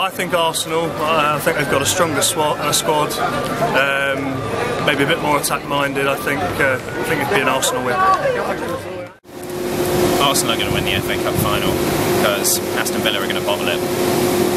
I think Arsenal. I think they've got a stronger squad. A uh, squad um, maybe a bit more attack-minded. I think. Uh, I think it'd be an Arsenal win. Arsenal are going to win the FA Cup final because Aston Villa are going to bottle it.